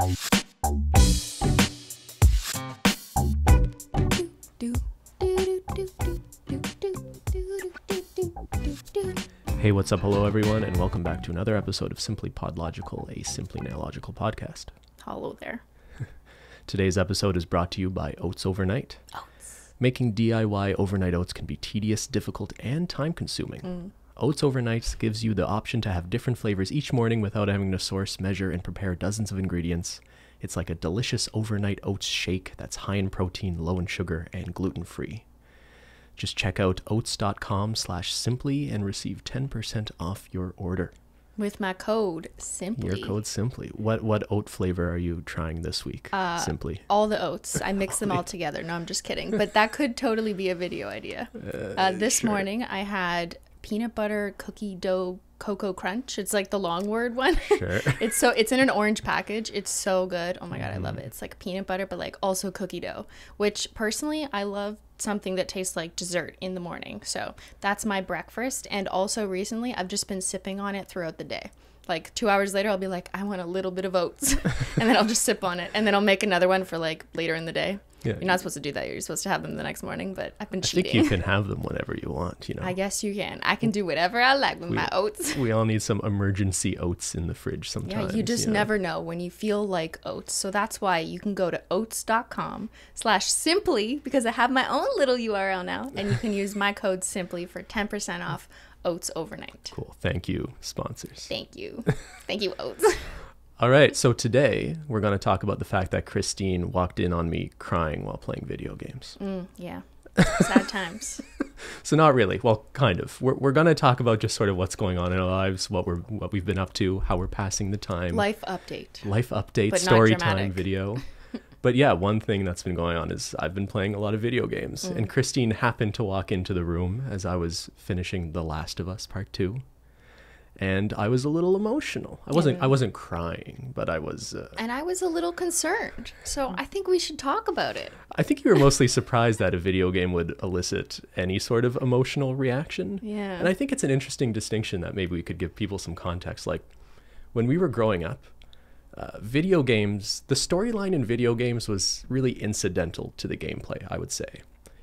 Hey, what's up? Hello, everyone, and welcome back to another episode of Simply Podlogical, a Simply Nailogical podcast. Hello there. Today's episode is brought to you by Oats Overnight. Oats. Making DIY overnight oats can be tedious, difficult, and time consuming. Mm. Oats Overnight gives you the option to have different flavors each morning without having to source, measure, and prepare dozens of ingredients. It's like a delicious overnight oats shake that's high in protein, low in sugar, and gluten free. Just check out oats.com slash simply and receive 10% off your order. With my code simply. Your code simply. What what oat flavor are you trying this week? Uh, simply. All the oats. I mix them all together. No, I'm just kidding. But that could totally be a video idea. Uh, this sure. morning I had peanut butter cookie dough cocoa crunch. It's like the long word one. Sure. it's so it's in an orange package. It's so good. Oh my god, I love Mm. it. It's like peanut butter but like also cookie dough, which personally I love something that tastes like dessert in the morning. So, that's my breakfast and also recently I've just been sipping on it throughout the day. Like 2 hours later I'll be like I want a little bit of oats and then I'll just sip on it and then I'll make another one for like later in the day. Yeah. You're not supposed to do that. You're supposed to have them the next morning, but I've been I think you can have them whenever you want, you know. I guess you can. I can do whatever I like with my oats. we all need some emergency oats in the fridge sometimes. Yeah, you just know. never know when you feel like oats. So that's why you can go to oats.com slash simply because I have my own little URL now and you can use my code simply for 10% off oats overnight. Cool. Thank you, sponsors. Thank you. Thank you, oats. All right, so today we're going to talk about the fact that Cristine walked in on me crying while playing video games. Mm, yeah. Sad times. So not really. Well, kind of. We're, we're going to talk about just sort of what's going on in our lives, what we're what we've been up to, how we're passing the time. Life update. life update, story time video. but yeah, one thing that's been going on is I've been playing a lot of video games, Mm. and Cristine happened to walk into the room as I was finishing The Last of Us Part Two, and I was a little emotional. I wasn't I wasn't crying, but I was. Uh, And I was a little concerned. So I think we should talk about it. I think you were mostly surprised that a video game would elicit any sort of emotional reaction. Yeah. And I think it's an interesting distinction that maybe we could give people some context. Like when we were growing up, uh, video games, the storyline in video games was really incidental to the gameplay, I would say.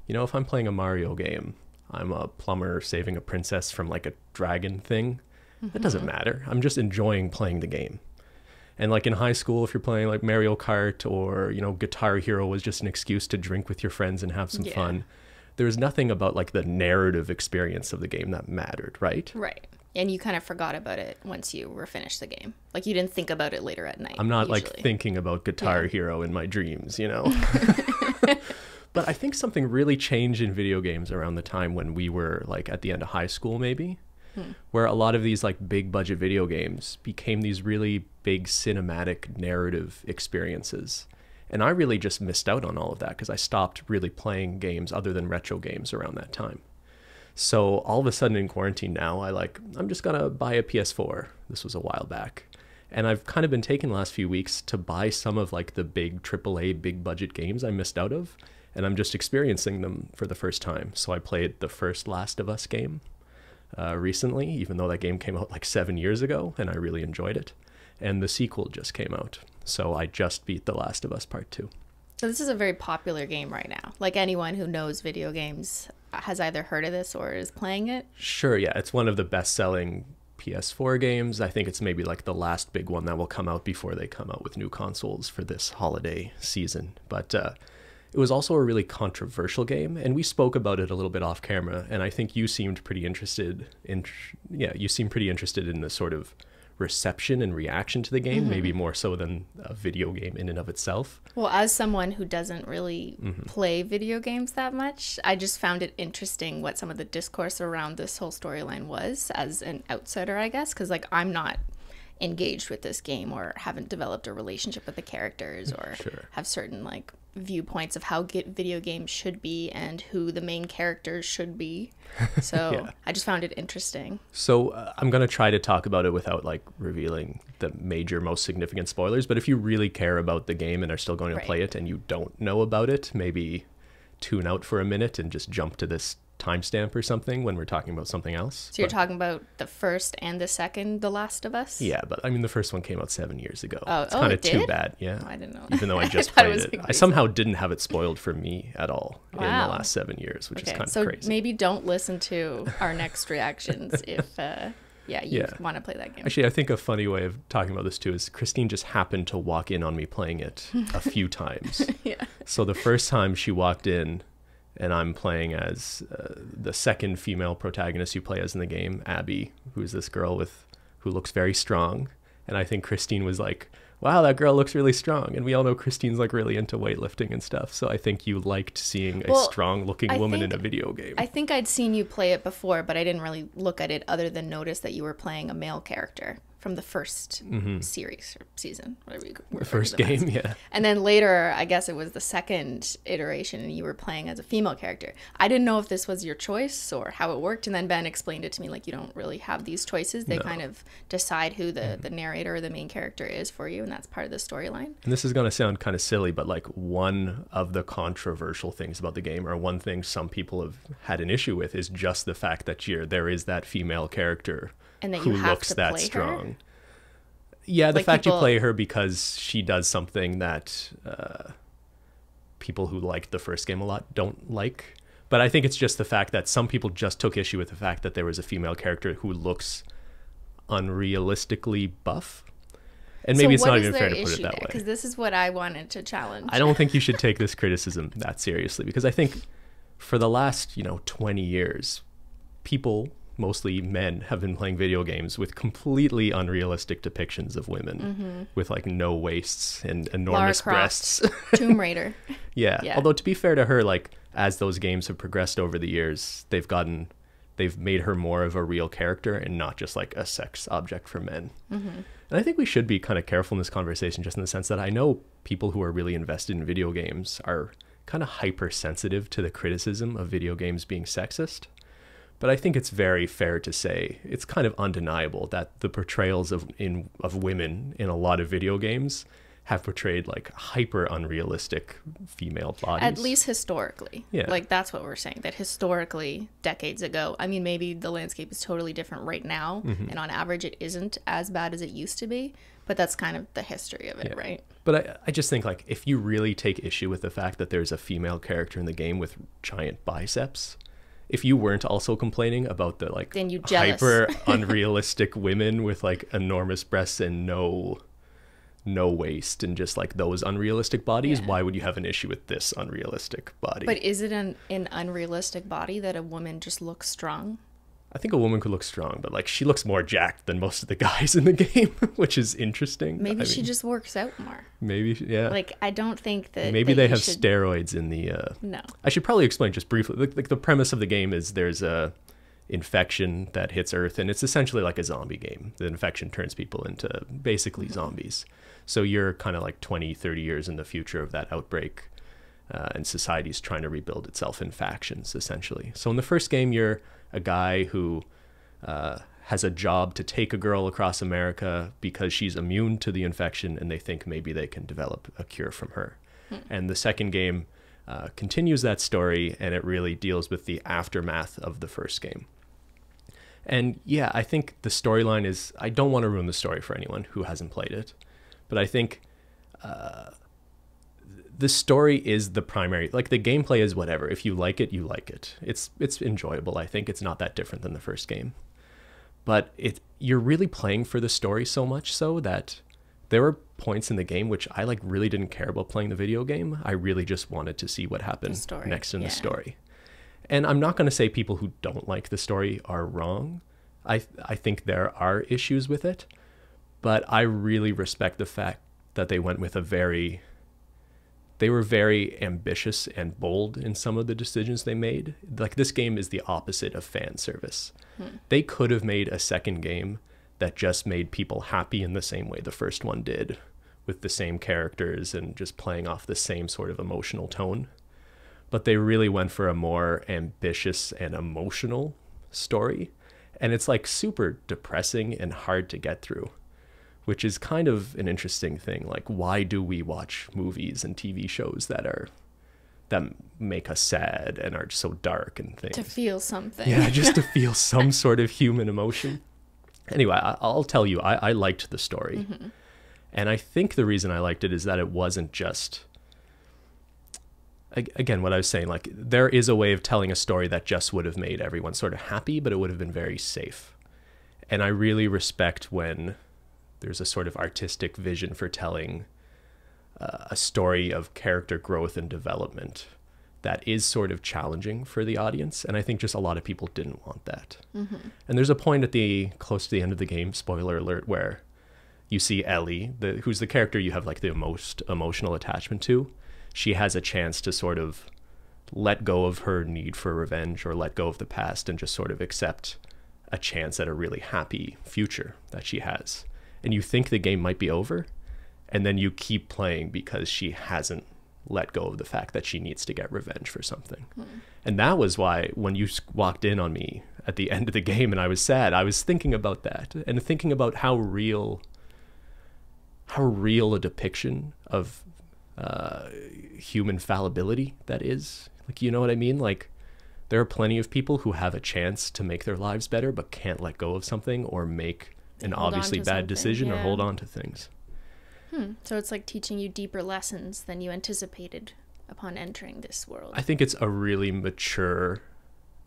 You know, if I'm playing a Mario game, I'm a plumber saving a princess from like a dragon thing. That doesn't matter. I'm just enjoying playing the game. And like in high school, if you're playing like Mario Kart or, you know, Guitar Hero was just an excuse to drink with your friends and have some Yeah. fun. There was nothing about like the narrative experience of the game that mattered, right? Right. And you kind of forgot about it once you were finished the game. Like you didn't think about it later at night. I'm not like thinking about Guitar Yeah. Hero in my dreams, you know? but I think something really changed in video games around the time when we were like at the end of high school, maybe, hmm. where a lot of these like big budget video games became these really big cinematic narrative experiences. And I really just missed out on all of that because I stopped really playing games other than retro games around that time. So all of a sudden in quarantine now, I like I'm just gonna buy a PS4. This was a while back, and I've kind of been taking the last few weeks to buy some of like the big AAA big budget games I missed out of, and I'm just experiencing them for the first time. So I played the first Last of Us game uh, recently, even though that game came out like seven years ago, and I really enjoyed it. And the sequel just came out, so I just beat The Last of Us Part Two. So this is a very popular game right now. Like anyone who knows video games has either heard of this or is playing it. Sure, yeah, it's one of the best-selling PS4 games. I think it's maybe like the last big one that will come out before they come out with new consoles for this holiday season. But uh, it was also a really controversial game, and we spoke about it a little bit off camera. And I think you seemed pretty interested in, yeah, you seemed pretty interested in the sort of reception and reaction to the game, maybe more so than a video game in and of itself. Well, as someone who doesn't really Mm-hmm. play video games that much, I just found it interesting what some of the discourse around this whole storyline was as an outsider, I guess, because like I'm not engaged with this game or haven't developed a relationship with the characters or Sure. have certain like viewpoints of how video games should be and who the main characters should be. So Yeah. I just found it interesting. So uh, I'm gonna try to talk about it without like revealing the major, most significant spoilers. But if you really care about the game and are still going to Right. play it, and you don't know about it, maybe tune out for a minute and just jump to this timestamp or something when we're talking about something else. So you're But- talking about the first and the second, The Last of Us? Yeah, but I mean, the first one came out seven years ago. Oh, it's oh, kind it of too bad. Yeah. Oh, I didn't know. Even though I just it played was it, I somehow didn't have it spoiled for me at all in the last seven years, which is Okay, kind of so crazy. maybe don't listen to our next reactions if, uh, yeah, you Yeah. want to play that game. Actually, I think a funny way of talking about this too is Cristine just happened to walk in on me playing it a few times. yeah. So the first time she walked in, and I'm playing as uh, the second female protagonist you play as in the game, Abby, who's this girl with who looks very strong, and I think Cristine was like, "Wow, that girl looks really strong," and we all know Cristine's like really into weightlifting and stuff. So I think you liked seeing a Well, strong-looking woman in a video game. I think I'd seen you play it before, but I didn't really look at it other than notice that you were playing a male character from the 1st series or season, whatever you Mm-hmm. the first them as. game, yeah. And then later, I guess it was the second iteration, and you were playing as a female character. I didn't know if this was your choice or how it worked. And then Ben explained it to me like you don't really have these choices. They No. Mm-hmm. kind of decide who the, the narrator or the main character is for you, and that's part of the storyline. And this is going to sound kind of silly, but like one of the controversial things about the game, or one thing some people have had an issue with, is just the fact that you're there is that female character And that who you have looks to that play her? strong. Yeah, the Like fact people- you play her because she does something that uh, people who liked the first game a lot don't like. But I think it's just the fact that some people just took issue with the fact that there was a female character who looks unrealistically buff. And maybe it's not even fair to put it that way. Because this is what I wanted to challenge. I don't think you should take this criticism that seriously because I think for the last, you know, 20 years, people, mostly men, have been playing video games with completely unrealistic depictions of women with like no waists and Mm-hmm. Enormous breasts. Tomb Raider. yeah. Yeah. Although to be fair to her, like as those games have progressed over the years, they've gotten they've made her more of a real character and not just like a sex object for men. And I think we should be kind of careful in this conversation, just in the sense that I know people who are really invested in video games are kind of hypersensitive to the criticism of video games being sexist. But I think it's very fair to say it's kind of undeniable that the portrayals of in of women in a lot of video games have portrayed like hyper unrealistic female bodies. At least historically. Yeah. Like that's what we're saying. That historically, decades ago, I mean, maybe the landscape is totally different right now, Mm-hmm. and on average, it isn't as bad as it used to be. But that's kind of the history of it, Yeah. right? But I, I just think like if you really take issue with the fact that there's a female character in the game with giant biceps, if you weren't also complaining about the like Then you hyper unrealistic women with like enormous breasts and no no waist and just like those unrealistic bodies, Yeah. why would you have an issue with this unrealistic body? But is it an, an unrealistic body that a woman just looks strong? I think a woman could look strong, but like she looks more jacked than most of the guys in the game, which is interesting. Maybe I she mean, just works out more. maybe yeah. Like I don't think that maybe that they have should- steroids in the uh No. I should probably explain just briefly. Like, like the premise of the game is there's a infection that hits Earth, and it's essentially like a zombie game. The infection turns people into basically zombies. So you're kind of like 20, 30 years in the future of that outbreak, uh, and society's trying to rebuild itself in factions, essentially. So in the first game, you're a guy who uh, has a job to take a girl across America because she's immune to the infection, and they think maybe they can develop a cure from her. And the second game uh, continues that story, and it really deals with the aftermath of the first game. And yeah, I think the storyline is. I don't want to ruin the story for anyone who hasn't played it, but I think uh, the story is the primary. Like the gameplay is whatever. If you like it, you like it. It's it's enjoyable. I think it's not that different than the first game, but it you're really playing for the story so much so that there were points in the game which I like really didn't care about playing the video game. I really just wanted to see what happened next in yeah. the story. And I'm not going to say people who don't like the story are wrong. I I think there are issues with it, but I really respect the fact that they went with a very they were very ambitious and bold in some of the decisions they made. Like this game is the opposite of fan service. Hmm. They could have made a second game that just made people happy in the same way the first one did, with the same characters and just playing off the same sort of emotional tone. But they really went for a more ambitious and emotional story. And it's like super depressing and hard to get through which is kind of an interesting thing. Like, why do we watch movies and TV shows that are that make us sad and are so dark and things. To feel something. Yeah, just to feel some sort of human emotion. Anyway, I, I'll tell you, I, I liked the story. Mm-hmm. And I think the reason I liked it is that it wasn't just. Again, what I was saying, like, there is a way of telling a story that just would have made everyone sort of happy, but it would have been very safe. And I really respect when there's a sort of artistic vision for telling uh, a story of character growth and development that is sort of challenging for the audience and i think just a lot of people didn't want that. And there's a point at the close to the end of the game spoiler alert where you see ellie the, who's the character you have like the most emotional attachment to. She has a chance to sort of let go of her need for revenge or let go of the past and just sort of accept a chance at a really happy future that she has and you think the game might be over and then you keep playing because she hasn't let go of the fact that she needs to get revenge for something. And that was why when you walked in on me at the end of the game and I was sad, I was thinking about that and thinking about how real how real a depiction of uh, human fallibility that is. Like you know what I mean? Like there are plenty of people who have a chance to make their lives better but can't let go of something or make an obviously bad decision or hold on to things. Hmm, so it's like teaching you deeper lessons than you anticipated upon entering this world. I think it's a really mature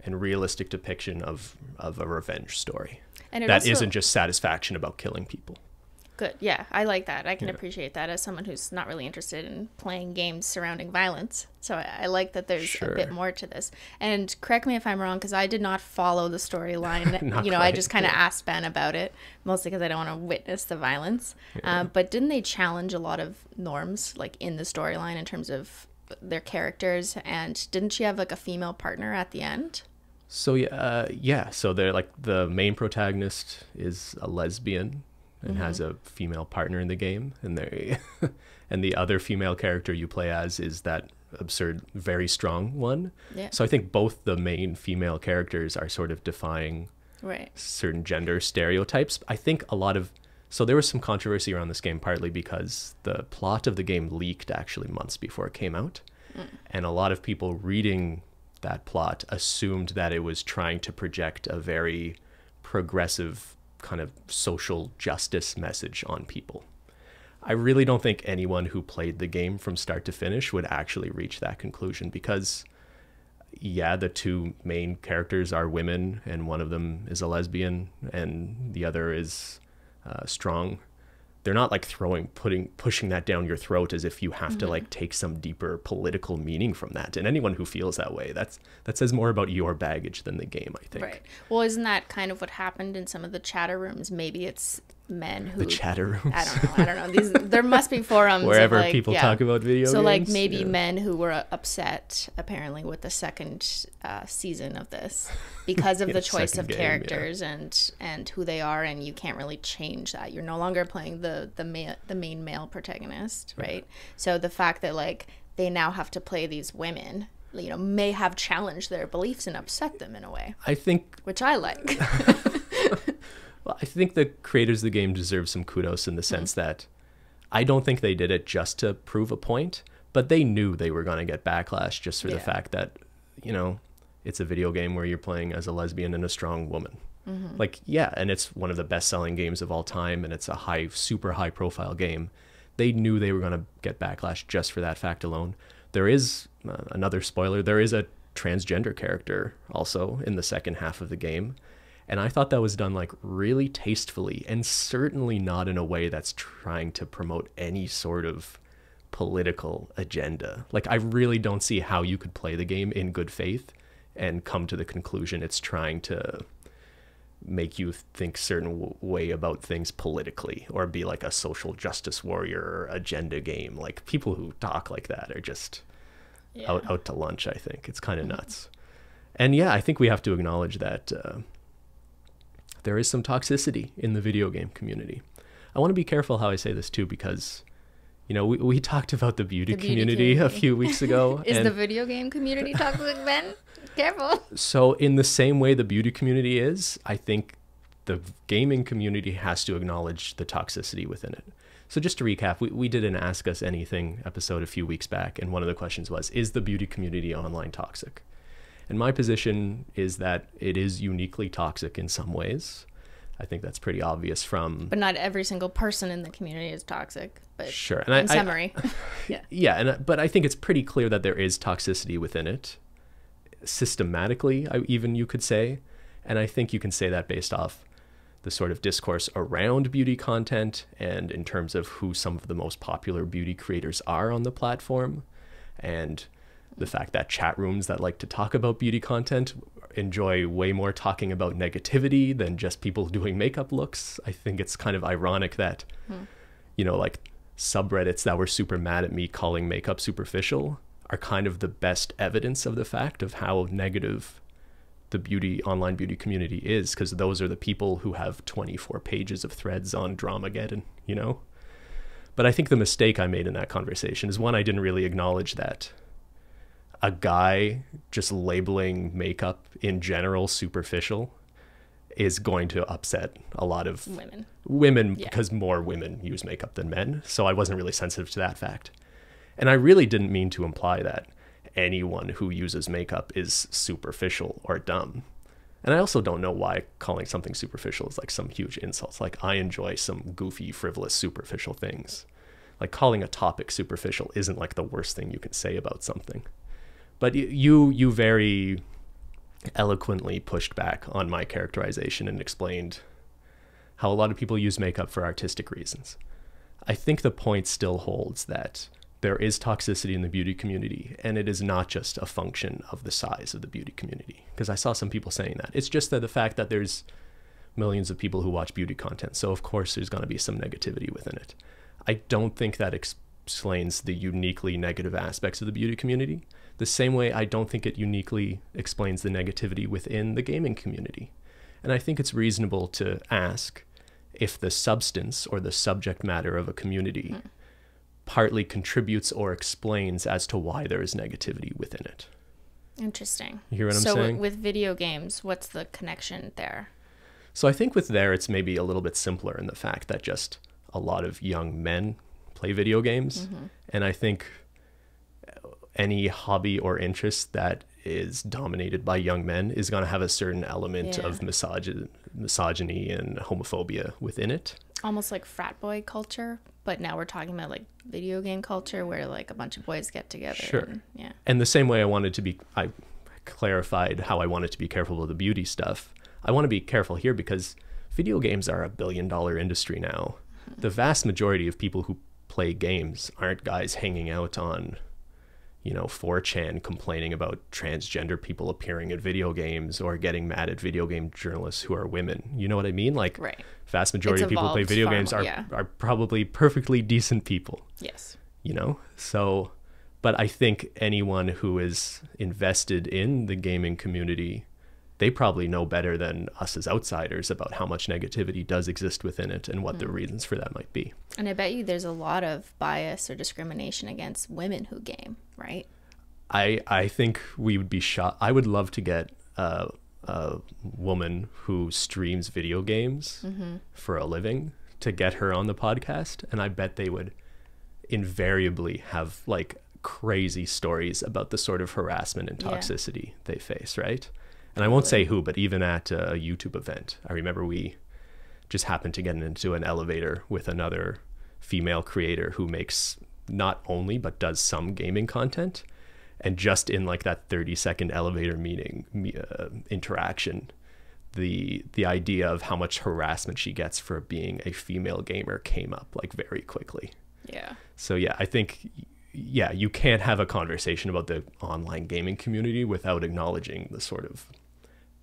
and realistic depiction of of a revenge story. and it That also, not just satisfaction about killing people. Good. Yeah, I like that. I can Yeah. appreciate that as someone who's not really interested in playing games surrounding violence. So I, I like that there's a bit more to this. And correct me if I'm wrong, because I did not follow the storyline. You know, I just kind of yeah. asked Ben about it, mostly because I don't want to witness the violence. Um, but didn't they challenge a lot of norms, like in the storyline, in terms of their characters? And didn't she have like a female partner at the end? So yeah, uh, yeah. So they're like the main protagonist is a lesbian and has mm-hmm. a female partner in the game, and they and the other female character you play as is that absurd, very strong one. Yeah. So I think both the main female characters are sort of defying Right. certain gender stereotypes. I think a lot of so there was some controversy around this game partly because the plot of the game leaked actually months before it came out. Mm. And a lot of people reading that plot assumed that it was trying to project a very progressive kind of social justice message on people. I really don't think anyone who played the game from start to finish would actually reach that conclusion because yeah, the two main characters are women, and one of them is a lesbian, and the other is uh, strong. They're not like throwing, putting, pushing that down your throat as if you have to mm-hmm. like take some deeper political meaning from that. And anyone who feels that way, that's that says more about your baggage than the game. I think. Right. Well, isn't that kind of what happened in some of the chatter rooms? Maybe it's men who The chatter rooms, I don't know. I don't know. These there must be forums wherever like, people yeah. talk about video So like maybe yeah. men who were upset apparently with the second uh, season of this because of Yeah, the choice of game, characters and and who they are, and you can't really change that. You're no longer playing the the ma- the main male protagonist, right? So the fact that like they now have to play these women, you know, may have challenged their beliefs and upset them in a way, I think which I like. Well, I think the creators of the game deserve some kudos in the sense that I don't think they did it just to prove a point, but they knew they were going to get backlash just for the fact that, you know, it's a video game where you're playing as a lesbian and a strong woman. Like, yeah, and it's one of the best selling games of all time, and it's a high, super high profile game. They knew they were going to get backlash just for that fact alone. There is uh, another spoiler there is a transgender character also in the second half of the game. And I thought that was done like really tastefully and certainly not in a way that's trying to promote any sort of political agenda. Like, I really don't see how you could play the game in good faith and come to the conclusion it's trying to make you think certain w- way about things politically or be like a social justice warrior agenda game. Like, people who talk like that are just Yeah. out, out to lunch, I think. It's kind of nuts. And yeah, I think we have to acknowledge that uh, there is some toxicity in the video game community. I want to be careful how I say this too, because, you know, we, we talked about the beauty, The beauty community, a few weeks ago. Is the video game community toxic, Ben? Careful. so, in the same way the beauty community is, I think the gaming community has to acknowledge the toxicity within it. So just to recap, we, we did an Ask Us Anything episode a few weeks back, and one of the questions was, is the beauty community online toxic? And my position is that it is uniquely toxic in some ways. I think that's pretty obvious from But not every single person in the community is toxic. But sure. in I, I- summary, yeah. yeah, and but I think it's pretty clear that there is toxicity within it, systematically, I, even you could say, and I think you can say that based off the sort of discourse around beauty content and in terms of who some of the most popular beauty creators are on the platform, and the fact that chat rooms that like to talk about beauty content enjoy way more talking about negativity than just people doing makeup looks. I think it's kind of ironic that hmm. you know, like subreddits that were super mad at me calling makeup superficial are kind of the best evidence of the fact of how negative the beauty online beauty community is because those are the people who have 24 pages of threads on dramageddon you know but i think the mistake i made in that conversation is one i didn't really acknowledge that a guy just labeling makeup in general superficial is going to upset a lot of Women. women Yeah. because more women use makeup than men. So I wasn't really sensitive to that fact. And I really didn't mean to imply that anyone who uses makeup is superficial or dumb. And I also don't know why calling something superficial is like some huge insult. Like I enjoy some goofy, frivolous, superficial things. Like calling a topic superficial isn't like the worst thing you can say about something. But you you very eloquently pushed back on my characterization and explained how a lot of people use makeup for artistic reasons. I think the point still holds that there is toxicity in the beauty community, and it is not just a function of the size of the beauty community. Because I saw some people saying that. It's just that the fact that there's millions of people who watch beauty content, so of course there's going to be some negativity within it. I don't think that explains the uniquely negative aspects of the beauty community, the same way I don't think it uniquely explains the negativity within the gaming community. And I think it's reasonable to ask if the substance or the subject matter of a community hmm. partly contributes or explains as to why there is negativity within it. Interesting. You hear what I'm so saying? with video games, what's the connection there? So I think with there, it's maybe a little bit simpler in the fact that just a lot of young men play video games. Mm-hmm. And I think any hobby or interest that is dominated by young men is going to have a certain element Yeah. of misogy- misogyny and homophobia within it. Almost like frat boy culture, but now we're talking about like video game culture where like a bunch of boys get together. Sure. and- yeah. And the same way I wanted to be, I clarified how I wanted to be careful of the beauty stuff. I want to be careful here because video games are a billion dollar industry now. Mm-hmm. The vast majority of people who play games aren't guys hanging out on, you know, 4chan complaining about transgender people appearing in video games or getting mad at video game journalists who are women. You know what I mean? Like, Right. vast majority of people who play video games are, yeah. are probably perfectly decent people Yes. you know so but i think anyone who is invested in the gaming community they probably know better than us as outsiders about how much negativity does exist within it and what the mm. reasons for that might be And I bet you there's a lot of bias or discrimination against women who game, right? i i think we would be shot i would love to get a, a woman who streams video games mm-hmm. for a living to get her on the podcast and i bet they would invariably have like crazy stories about the sort of harassment and Yeah. toxicity they face, right? And I won't say who, but even at a YouTube event, I remember we just happened to get into an elevator with another female creator who makes not only but does some gaming content and just in like that 30 second elevator meeting uh, interaction the the idea of how much harassment she gets for being a female gamer came up like very quickly Yeah. so yeah, I think yeah, you can't have a conversation about the online gaming community without acknowledging the sort of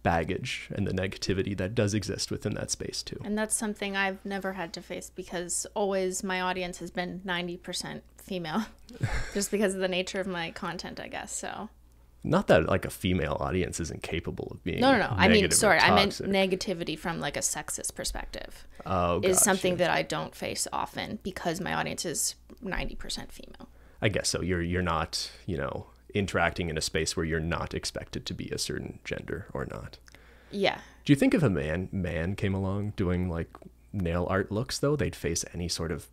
baggage and the negativity that does exist within that space too. And that's something I've never had to face because always my audience has been 90% female just because of the nature of my content, I guess. So, Not that like a female audience isn't capable of being no, no, no. I mean, sorry, I meant negativity from like a sexist perspective oh, is something that I don't face often because my audience is 90% female. I guess so. You're you're not, you know, interacting in a space where you're not expected to be a certain gender or not. Yeah. Do you think if a man man came along doing like nail art looks though, they'd face any sort of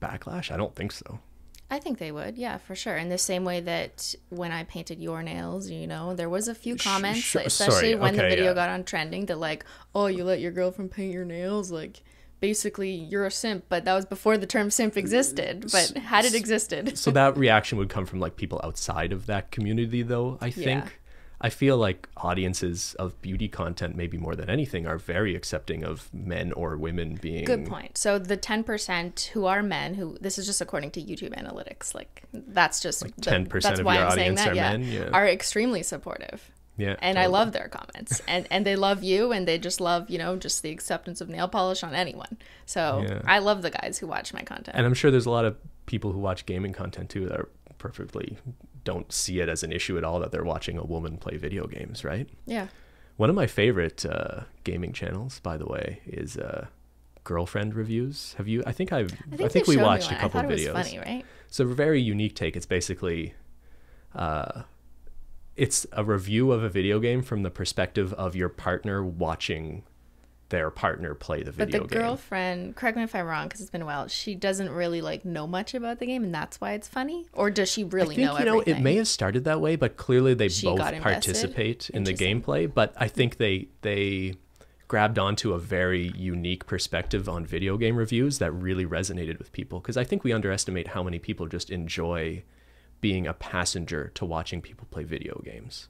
backlash? I don't think so. I think they would, yeah, for sure. In the same way that when I painted your nails, you know, there was a few comments, sure, especially sorry, when the video yeah. got on trending, that like, oh, you let your girlfriend paint your nails, like, basically you're a simp. But that was before the term simp existed. But had it existed, So that reaction would come from like people outside of that community, though. I think. Yeah. I feel like audiences of beauty content, maybe more than anything, are very accepting of men or women being. good point. So the ten percent who are men, who this is just according to YouTube analytics, like that's just the- 10% that's of why your I'm saying audience that, are yeah, men, yeah. are extremely supportive. Yeah. and I love their comments, and and they love you, and they just love you know just the acceptance of nail polish on anyone. So Yeah. I love the guys who watch my content. And I'm sure there's a lot of people who watch gaming content too that are perfectly don't see it as an issue at all that they're watching a woman play video games, right? yeah, One of my favorite uh, gaming channels, by the way, is uh, Girlfriend Reviews. Have you? I think I've. I think, they've we watched a couple I thought videos. It was funny, right? A very unique take. It's basically, uh, it's a review of a video game from the perspective of your partner watching their partner play the video game. But the game. girlfriend, correct me if I'm wrong, because it's been a while. She doesn't really like know much about the game, and that's why it's funny. Or does she really I think know you know everything? it may have started that way, but clearly they She both participate in the gameplay. But I think hmm. they they grabbed onto a very unique perspective on video game reviews that really resonated with people because I think we underestimate how many people just enjoy being a passenger to watching people play video games.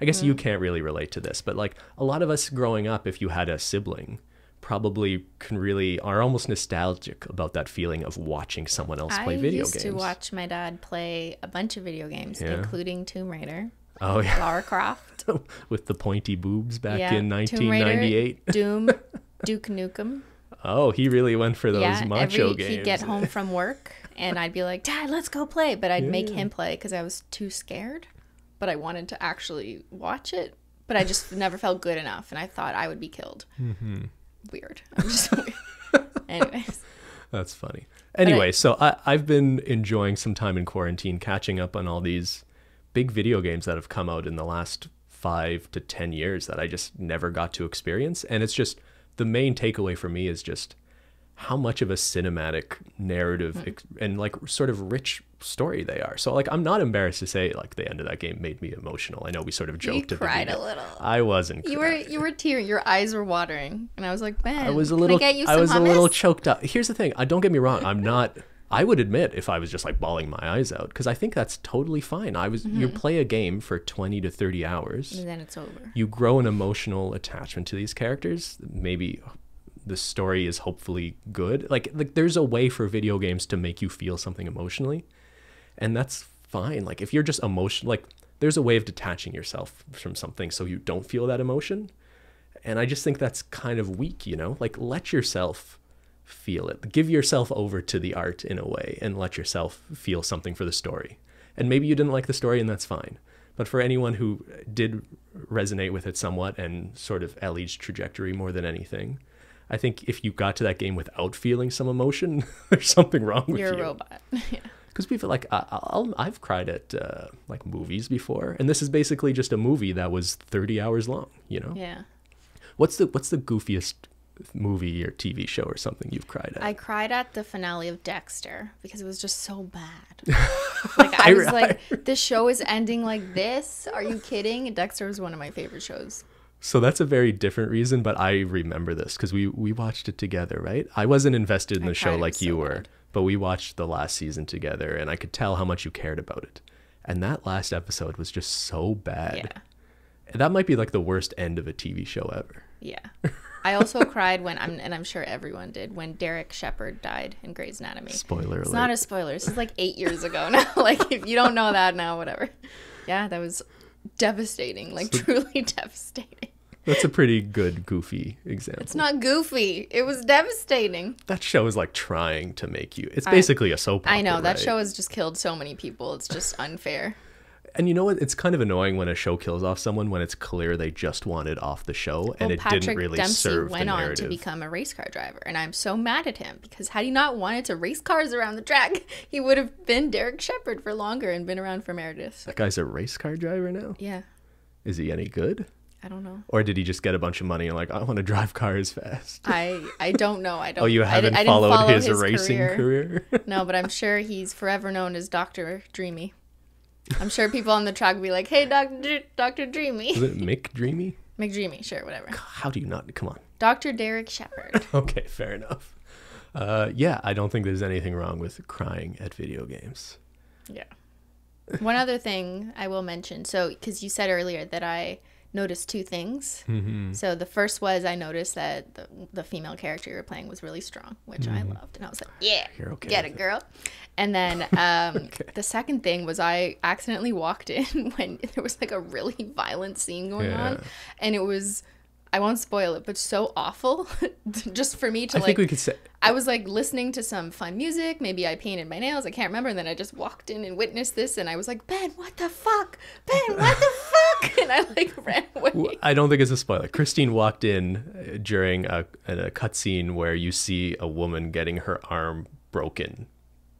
I guess Mm. you can't really relate to this, but like a lot of us growing up, if you had a sibling, probably can really are almost nostalgic about that feeling of watching someone else play I video used games. to watch my dad play a bunch of video games, Yeah. including Tomb Raider, oh yeah. Lara Croft, with the pointy boobs back yeah, in Tomb Raider, 1998. Doom, Duke Nukem. Oh, he really went for those yeah, macho every, games. he'd get home from work, and I'd be like, "Dad, let's go play," but I'd make Yeah. him play because I was too scared. But I wanted to actually watch it, but I just never felt good enough, and I thought I would be killed. Mm-hmm. Weird. I'm just weird. Anyways, That's funny. Anyway, so I, I've been enjoying some time in quarantine, catching up on all these big video games that have come out in the last five to ten years that I just never got to experience. And it's just the main takeaway for me is just how much of a cinematic narrative Hmm. ex- and like sort of rich story they are. So like I'm not embarrassed to say like the end of that game made me emotional. I know we sort of joked at cried a little. I wasn't. You were you were tearing. Your eyes were watering, and I was like, "Man, I was a little. I you I was a little choked up. Here's the thing. I don't get me wrong. I'm not. I would admit if I was just like bawling my eyes out because I think that's totally fine. I was. You play a game for 20 to 30 hours. and then it's over. You grow an emotional attachment to these characters. Maybe the story is hopefully good. Like like there's a way for video games to make you feel something emotionally, and that's fine. Like if you're just emotion, like there's a way of detaching yourself from something so you don't feel that emotion. And I just think that's kind of weak, you know? Like let yourself feel it. Give yourself over to the art in a way and let yourself feel something for the story. And maybe you didn't like the story and that's fine. But for anyone who did resonate with it somewhat and sort of Ellie's trajectory more than anything, I think if you got to that game without feeling some emotion, there's something wrong with You're you a robot. yeah. because people like I, I'll, I've cried at uh, like movies before, and this is basically just a movie that was thirty hours long. You know, yeah. what's the what's the goofiest movie or TV show or something you've cried at? I cried at the finale of Dexter because it was just so bad. like I I was re- like, this show is ending like this. Are you kidding? Dexter was one of my favorite shows. So that's a very different reason, but I remember this because we we watched it together, right? I wasn't invested in I the show like was you were, bad. but we watched the last season together, and I could tell how much you cared about it. And that last episode was just so bad. Yeah. That might be like the worst end of a TV show ever. Yeah. I also cried when I'm and I'm sure everyone did when Derek Shepherd died in Grey's Anatomy. Spoiler alert. It's not a spoiler. This is like eight years ago now. like if you don't know that now, whatever. Yeah, that was devastating. Like truly devastating. That's a pretty good goofy example. It's not goofy. It was devastating. that show is like trying to make you. It's basically a soap opera. I know that right? show has just killed so many people. It's just unfair. And you know what? It's kind of annoying when a show kills off someone when it's clear they just wanted off the show and Well, it Patrick didn't really Dempsey serve went the on to become a race car driver, and I'm so mad at him because had he not wanted to race cars around the track, he would have been Derek Shepherd for longer and been around for Meredith. that guy's a race car driver now. Yeah, Is he any good? I don't know. Or did he just get a bunch of money and like I want to drive cars fast? I I don't know. I don't. Oh, you haven't I followed follow his, racing career? no, but I'm sure he's forever known as Doctor Dreamy. I'm sure people on the track will be like, "Hey, Doctor Dr- Doctor Dreamy, Is it Mick Dreamy? McDreamy, sure, whatever." How do you not? Come on. Doctor Derek Shepherd. Okay, fair enough. Uh, yeah, I don't think there's anything wrong with crying at video games. Yeah. One other thing I will mention. So, because you said earlier that I noticed two things. Mm-hmm. So the first was I noticed that the, the female character you were playing was really strong, which I loved, and I was like, "Yeah, Mm-hmm. You're okay get it, girl." And then um, the second thing was I accidentally walked in when there was like a really violent scene going Yeah. on, and it was. I won't spoil it, but so awful just for me to I like think we could say I was like listening to some fun music. Maybe I painted my nails. I can't remember. And then I just walked in and witnessed this, and I was like, Ben, what the fuck? Ben, what the fuck? And I like ran away. I don't think it's a spoiler. Cristine walked in uh, during a, a cutscene where you see a woman getting her arm broken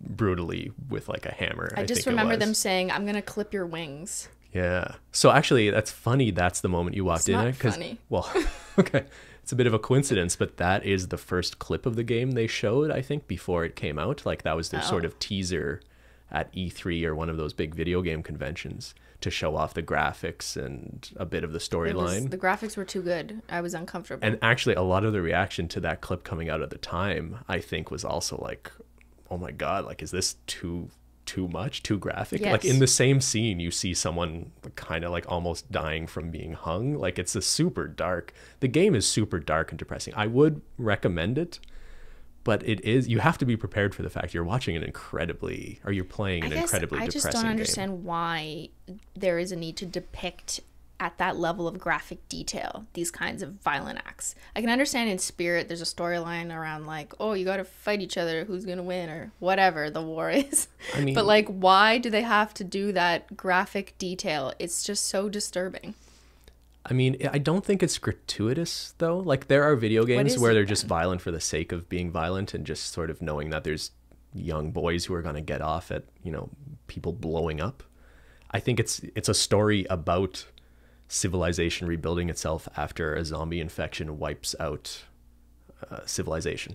brutally with like a hammer. I just think it remember them saying, I'm going to clip your wings. Yeah. So actually, that's funny. That's the moment you walked It's in. not at, 'cause- funny. Well, okay. It's a bit of a coincidence, but that is the first clip of the game they showed. I think before it came out. Like that was their sort Oh. of teaser at E3 or one of those big video game conventions to show off the graphics and a bit of the storyline. the graphics were too good. I was uncomfortable. And actually, a lot of the reaction to that clip coming out at the time, I think, was also like, "Oh my god! Like, is this too too much, too graphic?" Like in the same scene, you see someone kind of like almost dying from being hung. Like it's a super dark. The game is super dark and depressing. I would recommend it, but it is. You have to be prepared for the fact you're watching an incredibly, or you're playing I an guess incredibly I just don't game. understand why there is a need to depict at that level of graphic detail these kinds of violent acts. I can understand in spirit there's a storyline around like, oh, you got to fight each other, who's going to win or whatever the war is. I mean- but like why do they have to do that graphic detail? It's just so disturbing. I mean, I don't think it's gratuitous though. Like there are video games where they're just violent for the sake of being violent and just sort of knowing that there's young boys who are going to get off at, you know, people blowing up. I think it's it's a story about civilization rebuilding itself after a zombie infection wipes out uh, civilization.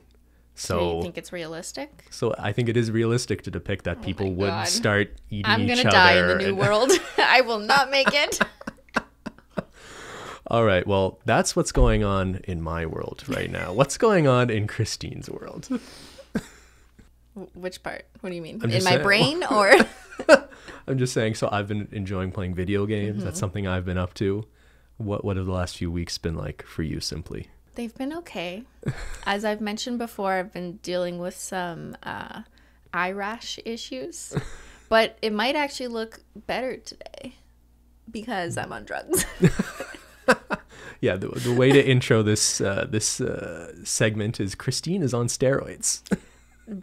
So So you think it's realistic? so I think it is realistic to depict that people would Oh start eating I'm each going other. to die in the new and- world. I will not make it. All right. Well, that's what's going on in my world right now. What's going on in Cristine's world? Which part? What do you mean? I'm in my saying- brain or I'm just saying. So I've been enjoying playing video games. Mm-hmm. That's something I've been up to. What What have the last few weeks been like for you? Simply. They've been okay. As I've mentioned before, I've been dealing with some uh, eye rash issues, but it might actually look better today because I'm on drugs. Yeah. The, the way to intro this uh, this uh, segment is Cristine is on steroids.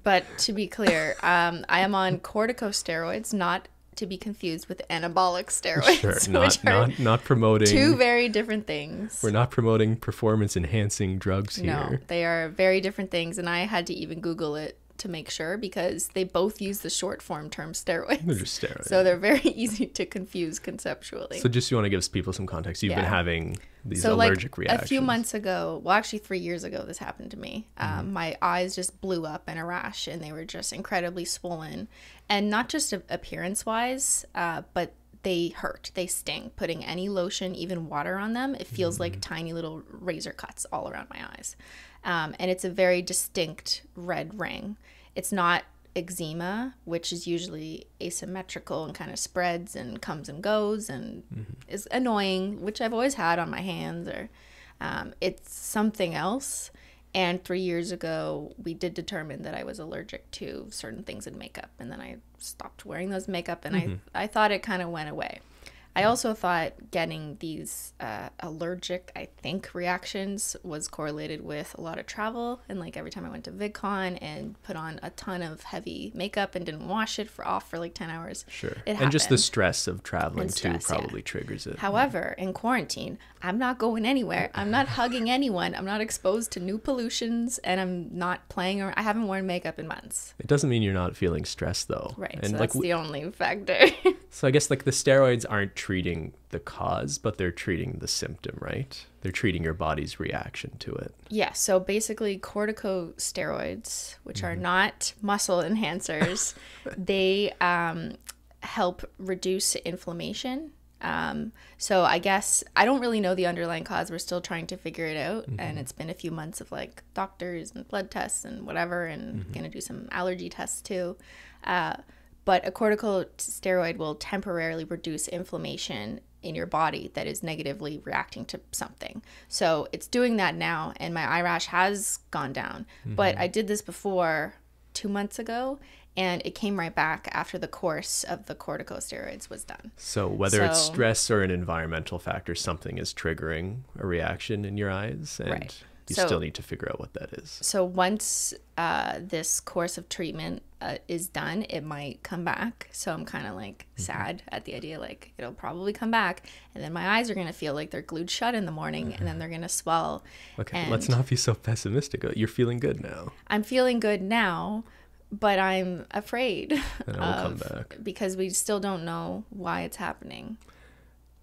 but to be clear, um, I am on corticosteroids, not to be confused with anabolic steroids, sure. Not not not promoting. two very different things. we're not promoting performance enhancing drugs here. No, they are very different things, and I had to even Google it to make sure because they both use the short form term steroids. They're just steroids. So they're very easy to confuse conceptually. So just you want to give people some context. You've been having these so allergic like reactions. a few months ago, well, actually three years ago, this happened to me. Mm-hmm. Um, my eyes just blew up in a rash, and they were just incredibly swollen, and not just appearance wise, uh, but they hurt. They sting. Putting any lotion, even water on them, it feels Mm-hmm. like tiny little razor cuts all around my eyes, um, and it's a very distinct red ring. It's not eczema, which is usually asymmetrical and kind of spreads and comes and goes and is annoying, which I've always had on my hands. Or um, it's something else. And three years ago, we did determine that I was allergic to certain things in makeup, and then I stopped wearing those makeup, and I I thought it kind of went away. I also thought getting these uh, allergic, I think, reactions was correlated with a lot of travel. And like every time I went to VidCon and put on a ton of heavy makeup and didn't wash it for off for like 10 hours. Sure. It and just the stress of traveling stress, too yeah. probably triggers it. However, in quarantine, I'm not going anywhere. I'm not hugging anyone. I'm not exposed to new pollutions, and I'm not playing. Or I haven't worn makeup in months. It doesn't mean you're not feeling stressed though. Right. And so like that's the only factor. so I guess like the steroids aren't treating the cause, but they're treating the symptom, right? They're treating your body's reaction to it. Yeah, so basically corticosteroids, which are not muscle enhancers, they um, help reduce inflammation. Um, so I guess I don't really know the underlying cause. We're still trying to figure it out, and it's been a few months of like doctors and blood tests and whatever, and gonna do some allergy tests too. Uh, but a corticosteroid will temporarily reduce inflammation in your body that is negatively reacting to something. So it's doing that now, and my eye rash has gone down. But I did this before two months ago, and it came right back after the course of the corticosteroids was done. So whether it's stress or an environmental factor, something is triggering a reaction in your eyes, and Right. you So- still need to figure out what that is. So once uh, this course of treatment uh, is done, it might come back. So I'm kind of like Mm-hmm. sad at the idea, like it'll probably come back, and then my eyes are gonna feel like they're glued shut in the morning, and then they're gonna swell. Okay, let's not be so pessimistic. You're feeling good now. I'm feeling good now, but I'm afraid And it will come of back. because we still don't know why it's happening.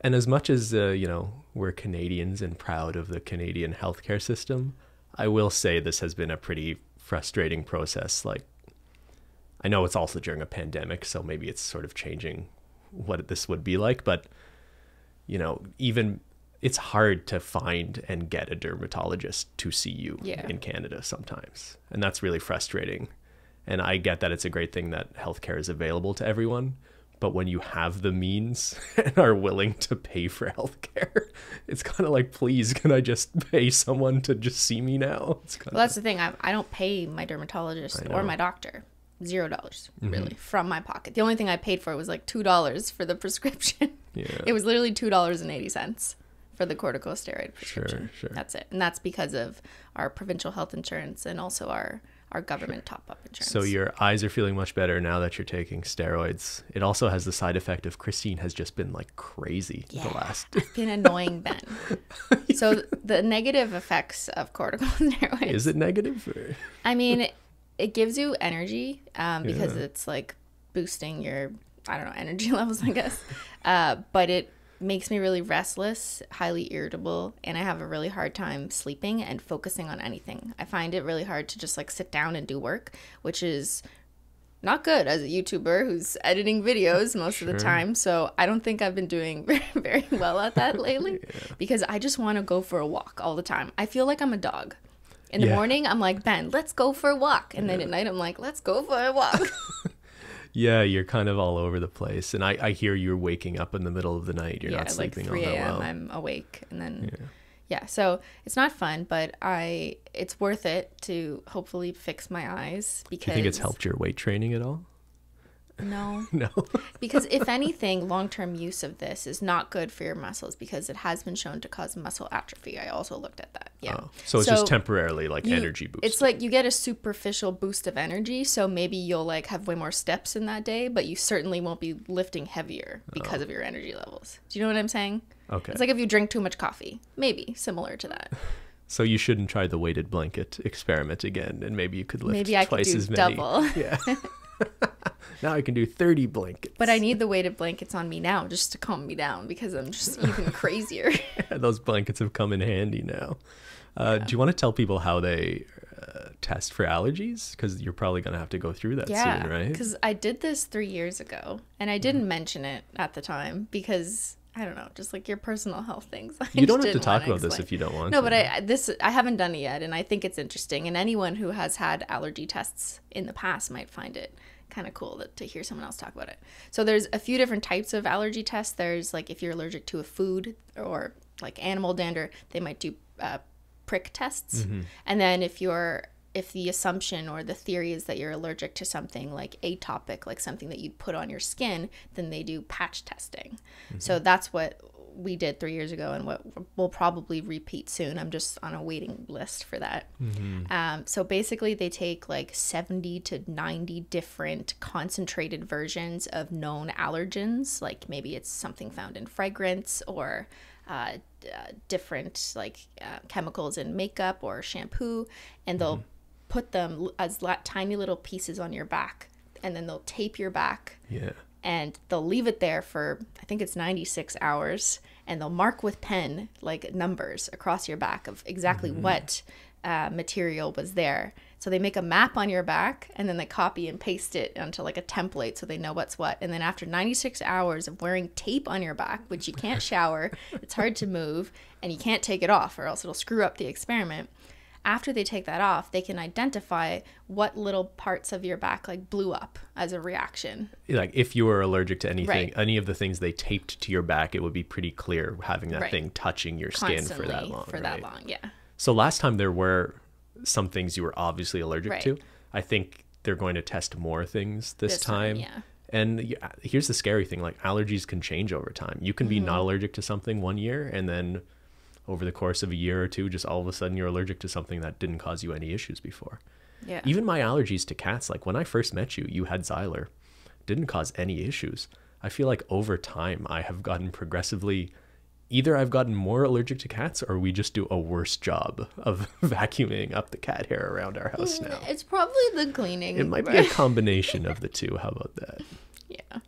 And as much as uh, you know, we're Canadians and proud of the Canadian healthcare system, I will say this has been a pretty frustrating process. Like, I know it's also during a pandemic, so maybe it's sort of changing what this would be like. But you know, even it's hard to find and get a dermatologist to see you Yeah. in Canada sometimes, and that's really frustrating. And I get that it's a great thing that healthcare is available to everyone, but when you have the means and are willing to pay for healthcare, it's kind of like, please, can I just pay someone to just see me now? It's kind Well, that's the thing. I, I don't pay my dermatologist or. Mm-hmm. my doctor. Zero dollars, really, from my pocket. The only thing I paid for was like two dollars for the prescription. Yeah. It was literally two dollars and eighty cents for the corticosteroid prescription. Sure, sure. That's it, and that's because of our provincial health insurance and also our our government top up insurance. So your eyes are feeling much better now that you're taking steroids. It also has the side effect of Cristine has just been like crazy the last. I've been annoying Ben. so the negative effects of corticosteroids. Is it negative? Or? I mean, it gives you energy um, because Yeah. it's like boosting your, I don't know, energy levels, I guess. uh, but it makes me really restless, highly irritable, and I have a really hard time sleeping and focusing on anything. I find it really hard to just like sit down and do work, which is not good as a YouTuber who's editing videos most of the time. So I don't think I've been doing very, well at that lately because I just want to go for a walk all the time. I feel like I'm a dog. In the Yeah. morning, I'm like, Ben, let's go for a walk. And then at night, I'm like, let's go for a walk. Yeah, you're kind of all over the place. And I, I hear you're waking up in the middle of the night. You're yeah, not like sleeping 3 all that a.m. well. I'm awake. And then, yeah. so it's not fun, but I, it's worth it to hopefully fix my eyes because. Do you think it's helped your weight training at all? No. No. because if anything, long term use of this is not good for your muscles because it has been shown to cause muscle atrophy. I also looked at that. Yeah. Oh, so it's just temporarily like you- energy boost. It's like you get a superficial boost of energy, so maybe you'll like have way more steps in that day, but you certainly won't be lifting heavier because oh. of your energy levels. Do you know what I'm saying? okay. It's like if you drink too much coffee, maybe similar to that. so you shouldn't try the weighted blanket experiment again, and maybe you could lift Maybe I could twice do as many. double. Yeah. now I can do 30 blankets. But I need the weighted blankets on me now just to calm me down because I'm just even crazier. Those blankets have come in handy now. Uh, Do you want to tell people how they uh, test for allergies? Because you're probably going to have to go through that yeah, soon, right? Because I did this three years ago, and I didn't mention it at the time because I don't know, just like your personal health things. I You don't have to talk about this if you don't want No, to. but I- this I haven't done it yet, and I think it's interesting. And anyone who has had allergy tests in the past might find it kind of cool that, to hear someone else talk about it. So there's a few different types of allergy tests. There's like if you're allergic to a food or like animal dander, they might do uh, prick tests, and then if you're if the assumption or the theory is that you're allergic to something like atopic, like something that you'd put on your skin, then they do patch testing. So that's what we did three years ago and what we'll probably repeat soon. I'm just on a waiting list for that. Um, so basically, they take like 70 to 90 different concentrated versions of known allergens, like maybe it's something found in fragrance or uh, uh, different like uh, chemicals in makeup or shampoo, and they'll put them as la- tiny little pieces on your back, and then they'll tape your back yeah. And they'll leave it there for I think it's 96 hours and they'll mark with pen like numbers across your back of exactly what uh, material was there. So they make a map on your back and then they copy and paste it onto like a template so they know what's what. And then after 96 hours of wearing tape on your back, which you can't shower, it's hard to move, and you can't take it off or else it'll screw up the experiment. After they take that off, they can identify what little parts of your back like blew up as a reaction. Like if you were allergic to anything, Right. any of the things they taped to your back, it would be pretty clear having that Right. thing touching your skin for that long. For that long, yeah. So last time there were some things you were obviously allergic Right. to. I think they're going to test more things this, This time, time. yeah. And here's the scary thing: like allergies can change over time. You can be Mm-hmm. not allergic to something one year, and then over the course of a year or two, just all of a sudden you're allergic to something that didn't cause you any issues before. Yeah. Even my allergies to cats, like when I first met you, you had Xyler, didn't cause any issues. I feel like over time I have gotten progressively either I've gotten more allergic to cats or we just do a worse job of vacuuming up the cat hair around our house mm, now. It's probably the cleaning. It might be a combination of the two. How about that? Yeah.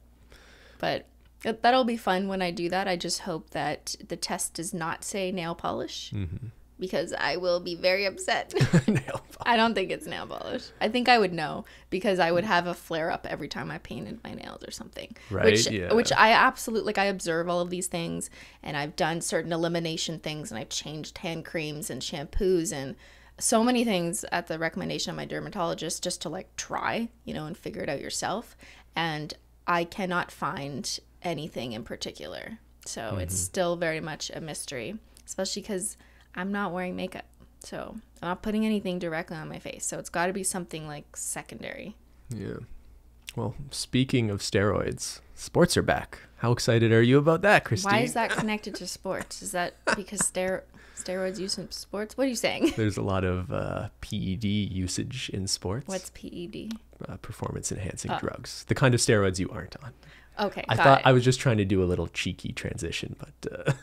But that'll be fun when I do that. I just hope that the test does not say nail polish Mm-hmm. because I will be very upset. Nail I don't think it's nail polish. I think I would know because I would have a flare up every time I painted my nails or something. Right, Which yeah. which I absolutely like I observe all of these things and I've done certain elimination things and I've changed hand creams and shampoos and so many things at the recommendation of my dermatologist just to like try, you know, and figure it out yourself. And I cannot find anything in particular. So it's Mm-hmm. still very much a mystery, especially because I'm not wearing makeup. So I'm not putting anything directly on my face. So it's got to be something like secondary. Yeah. Well, speaking of steroids, sports are back. How excited are you about that, Cristine? Why is that connected to sports? Is that because stero- steroids used in sports? What are you saying? There's a lot of uh, PED usage in sports. What's PED? uh, performance enhancing Oh. drugs? The kind of steroids you aren't on. Okay, I thought it. I was just trying to do a little cheeky transition, but uh,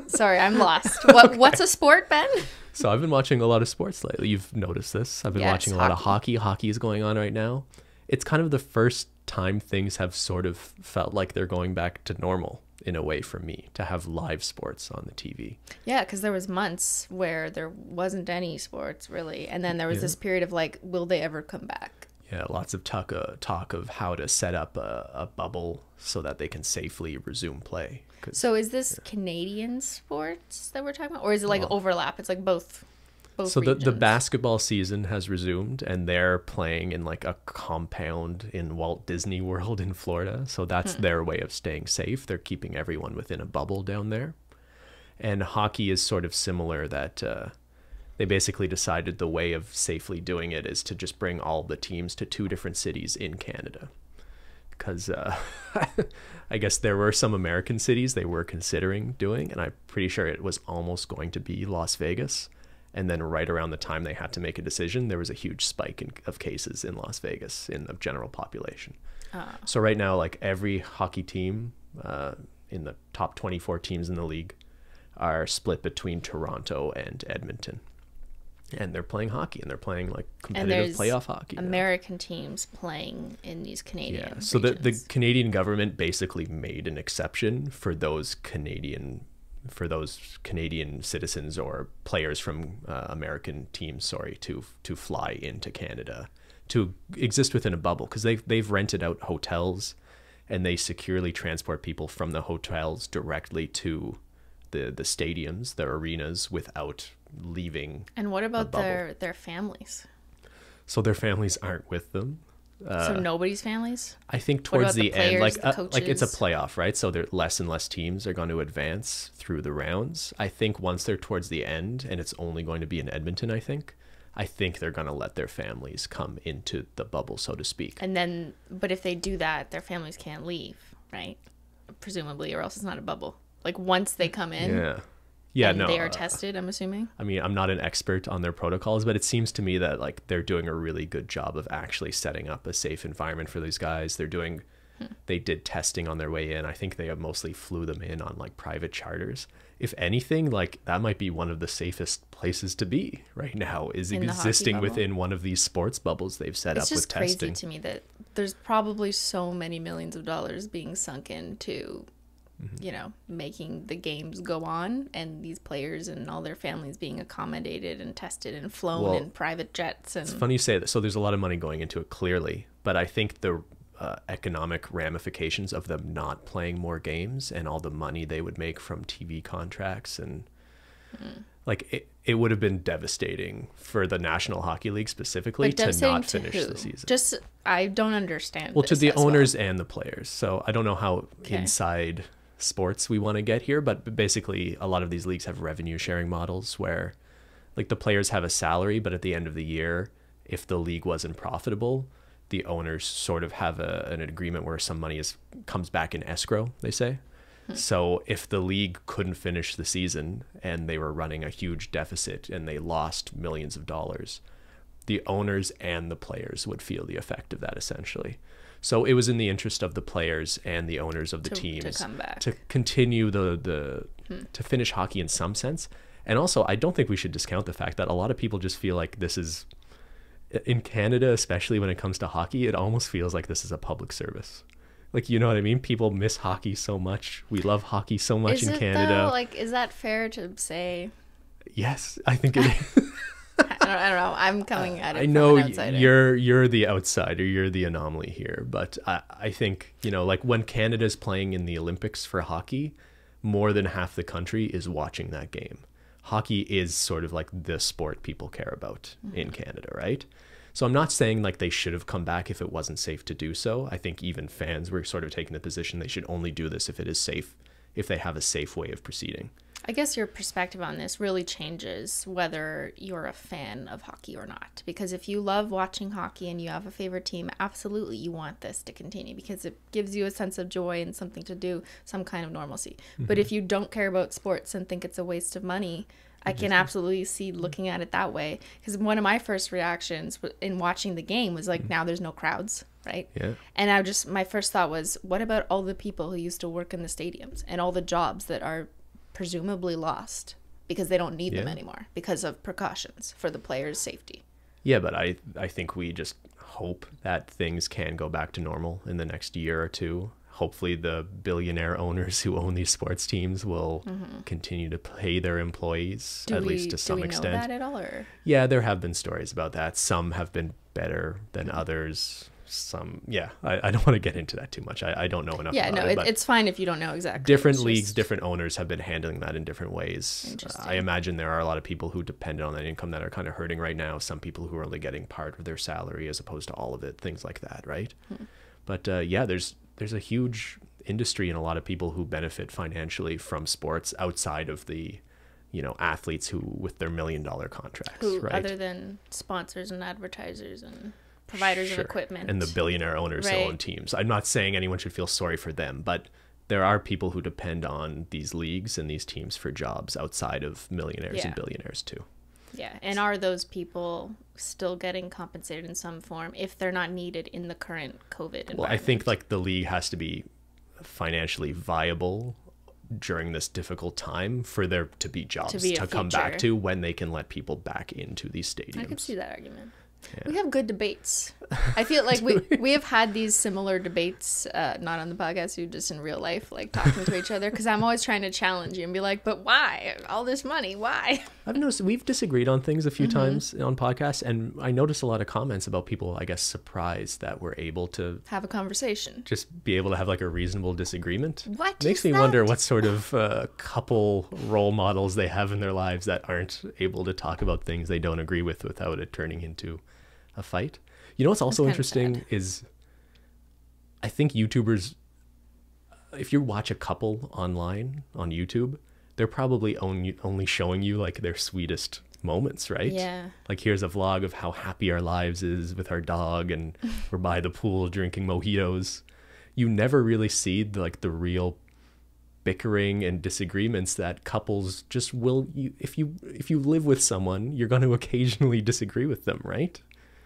Sorry, I'm lost. What What's a sport, Ben? so I've been watching a lot of sports lately. You've noticed this. I've been Yes, watching a lot of hockey. hockey. Hockey is going on right now. It's kind of the first time things have sort of felt like they're going back to normal in a way for me to have live sports on the TV. Yeah, because there was months where there wasn't any sports really, and then there was Yeah. this period of like, will they ever come back? Yeah, lots of talk, uh, talk of how to set up a, a bubble so that they can safely resume play. So is this Canadian sports that we're talking about, or is it like overlap? It's like both. Both so the, the basketball season has resumed and they're playing in like a compound in Walt Disney World in Florida. So that's their way of staying safe. They're keeping everyone within a bubble down there. And hockey is sort of similar that uh, they basically decided the way of safely doing it is to just bring all the teams to two different cities in Canada. Because uh, I guess there were some American cities they were considering doing, and I'm pretty sure it was almost going to be Las Vegas. And then right around the time they had to make a decision, there was a huge spike in, of cases in Las Vegas in the general population. Ah. So right now, like every hockey team uh, in the top 24 teams in the league are split between Toronto and Edmonton. And they're playing hockey and they're playing like competitive playoff hockey. now. American teams playing in these Canadian. Yeah. So the, the. Canadian government basically made an exception for those Canadian for those Canadian citizens or players from uh, American teams, sorry, to to fly into Canada to exist within a bubble because they've they've rented out hotels and they securely transport people from the hotels directly to the the stadiums, the arenas without leaving. and what about their their families? So their families aren't with them. Uh, so nobody's families. I think towards the the, end, like the uh, like it's a playoff, right? So there less and less teams are going to advance through the rounds. I think once they're towards the end, and it's only going to be in Edmonton, I think. I think they're going to let their families come into the bubble, so to speak. And then, but if they do that, their families can't leave, right? Presumably, or else it's not a bubble. Like once they come in, Yeah, yeah, and no. they are uh, tested. I'm assuming. I mean, I'm not an expert on their protocols, but it seems to me that like they're doing a really good job of actually setting up a safe environment for these guys. They're doing they did testing on their way in. I think they have mostly flew them in on like private charters. If anything, like that might be one of the safest places to be right now is In existing within one of these sports bubbles they've set It's up with testing. It's just crazy to me that there's probably so many millions of dollars being sunk into Mm-hmm. you know making the games go on and these players and all their families being accommodated and tested and flown Well, in private jets and It's funny you say that. So there's a lot of money going into it, clearly, but I think the uh, economic ramifications of them not playing more games and all the money they would make from TV contracts and Hmm. like it, it would have been devastating for the National Hockey League specifically but to not finish who? the season. just i don't understand well, to the as well. owners and the players. So I don't know how Okay. inside sports we want to get here, but basically a lot of these leagues have revenue sharing models where like the players have a salary, but at the end of the year, if the league wasn't profitable, the owners sort of have a, an agreement where some money is comes back in escrow, they say. Hmm. So if the league couldn't finish the season and they were running a huge deficit and they lost millions of dollars, the owners and the players would feel the effect of that essentially. So it was in the interest of the players and the owners of the To- to teams come back. to continue the the hmm. to finish hockey in some sense. And also, I don't think we should discount the fact that a lot of people just feel like this is in Canada, especially when it comes to hockey, it almost feels like this is a public service. Like you know what I mean? People miss hockey so much. We love hockey so much is in it Canada. though like is that fair to say yes, I think it is. I don't, I don't know i'm coming uh, at it I know you're you're the outsider, you're the anomaly here, but I, I think you know like when Canada's playing in the Olympics for hockey, more than half the country is watching that game. Hockey is sort of like the sport people care about mm-hmm. in Canada, right? So I'm not saying like they should have come back if it wasn't safe to do so. I think even fans were sort of taking the position they should only do this if it is safe, if they have a safe way of proceeding. I guess your perspective on this really changes whether you're a fan of hockey or not. Because if you love watching hockey and you have a favorite team, absolutely you want this to continue because it gives you a sense of joy and something to do, some kind of normalcy. But mm-hmm. if you don't care about sports and think it's a waste of money, I can absolutely see mm-hmm. looking at it that way. Because one of my first reactions in watching the game was like, mm-hmm. now there's no crowds, right? Yeah. And I just, my first thought was, what about all the people who used to work in the stadiums and all the jobs that are presumably lost because they don't need them anymore because of precautions for the players' safety? Yeah, but I I think we just hope that things can go back to normal in the next year or two. Hopefully, the billionaire owners who own these sports teams will mm-hmm. continue to pay their employees Do at we, least to some do we extent. know that at all? Or Yeah, there have been stories about that. Some have been better than mm-hmm. others. Some, yeah, I, I don't want to get into that too much. I, I don't know enough yeah, about no, it. it's fine if you don't know exactly. different leagues, different owners have been handling that in different ways. I imagine there are a lot of people who depend on that income that are kind of hurting right now. Some people who are only getting part of their salary as opposed to all of it, things like that, right? Hmm. But uh, yeah, there's there's a huge industry and a lot of people who benefit financially from sports outside of the, you know, athletes who with their million dollar contracts, who, right? other than sponsors and advertisers and providers Sure. of equipment and the billionaire owners who Right. own teams. I'm not saying anyone should feel sorry for them, but there are people who depend on these leagues and these teams for jobs outside of millionaires Yeah. and billionaires too. Yeah, and are those people still getting compensated in some form if they're not needed in the current COVID environment? Well, I think like the league has to be financially viable during this difficult time for there to be jobs to, be a come back to when they can let people back into these stadiums. I could see that argument. We have good debates. I feel like we we have had these similar debates, uh, not on the podcast, you just in real life, like talking to each other. Because I'm always trying to challenge you and be like, "But why all this money? Why?" I've noticed we've disagreed on things a few Mm-hmm. times on podcasts, and I notice a lot of comments about people, I guess, surprised that we're able to Have a conversation. just be able to have like a reasonable disagreement. What makes is me wonder what sort of uh, couple role models they have in their lives that aren't able to talk about things they don't agree with without it turning into a fight. You know what's also interesting is I think YouTubers if you watch a couple online on YouTube, they're probably only only showing you like their sweetest moments, right? Yeah. Like here's a vlog of how happy our lives is with our dog and we're by the pool drinking mojitos. You never really see the, like the real bickering and disagreements that couples just will you if you if you live with someone, you're going to occasionally disagree with them, right?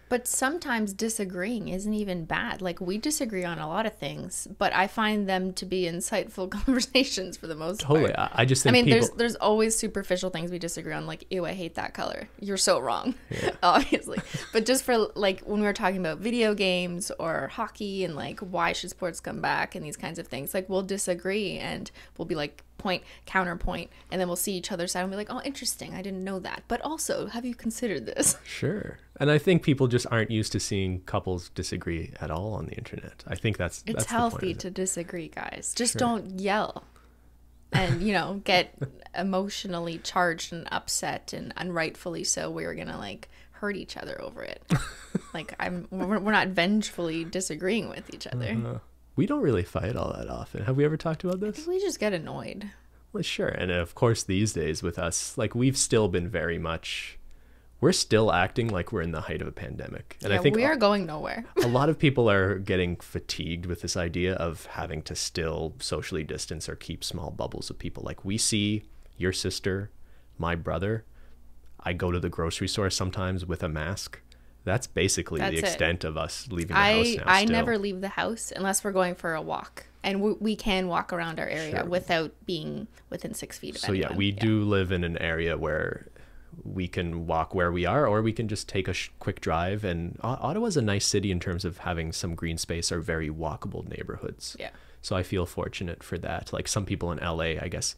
But sometimes disagreeing isn't even bad. Like we disagree on a lot of things, but I find them to be insightful conversations for the most Totally. part. I, I just I mean, people. there's there's always superficial things we disagree on, like ew, I hate that color. You're so wrong, obviously. But just for like when we were talking about video games or hockey and like why should sports come back and these kinds of things, like we'll disagree and we'll be like point counterpoint, and then we'll see each other's side and be like, oh, interesting, I didn't know that. But also, have you considered this? Sure. And I think people just aren't used to seeing couples disagree at all on the internet. I think that's It's that's the healthy point of it. to disagree, guys. Just Sure. don't yell and, you know, get emotionally charged and upset and unrightfully so. We're going to like hurt each other over it. like, I'm, we're, we're not vengefully disagreeing with each other. Uh, we don't really fight all that often. Have we ever talked about this? We just get annoyed. Well, sure. And of course, these days with us, like we've still been very much, we're still acting like we're in the height of a pandemic. And yeah, I think we a- are going nowhere. a lot of people are getting fatigued with this idea of having to still socially distance or keep small bubbles of people. Like we see your sister, my brother. I go to the grocery store sometimes with a mask. That's basically That's the it. extent of us leaving the house I now. I still. never leave the house unless we're going for a walk, and we, we can walk around our area Sure. without being within six feet of So yeah, anyone. we do live in an area where we can walk where we are, or we can just take a sh- quick drive. And O- Ottawa's a nice city in terms of having some green space or very walkable neighborhoods. Yeah. So I feel fortunate for that. Like some people in LA, I guess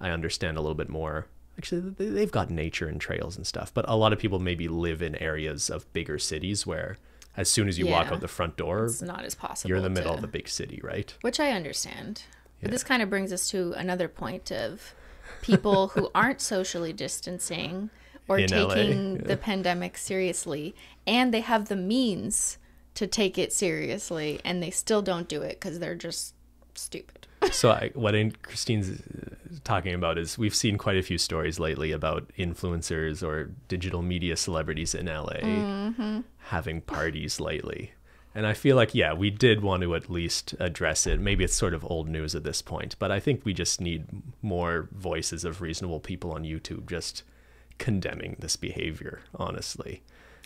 I understand a little bit more. Actually, they- they've got nature and trails and stuff, but a lot of people maybe live in areas of bigger cities where, as soon as you walk out the front door, It's not as possible. you're in the middle to- of the big city, right? Which I understand. But this kind of brings us to another point of people who aren't socially distancing or In taking yeah. the pandemic seriously and they have the means to take it seriously and they still don't do it because they're just stupid. so I, what in, Cristine's talking about is we've seen quite a few stories lately about influencers or digital media celebrities in LA Mm-hmm. having parties lately. And I feel like, yeah, we did want to at least address it. Maybe it's sort of old news at this point, but I think we just need more voices of reasonable people on YouTube just condemning this behavior, honestly.